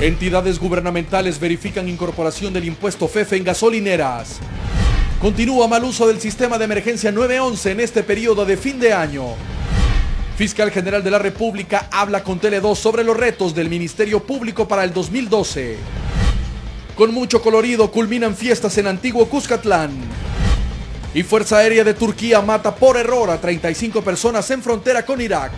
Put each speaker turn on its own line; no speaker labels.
Entidades gubernamentales verifican incorporación del impuesto FEFE en gasolineras. Continúa mal uso del sistema de emergencia 911 en este periodo de fin de año. Fiscal General de la República habla con Tele2 sobre los retos del Ministerio Público para el 2012. Con mucho colorido culminan fiestas en Antiguo Cuscatlán. Y Fuerza Aérea de Turquía mata por error a 35 personas en frontera con Irak.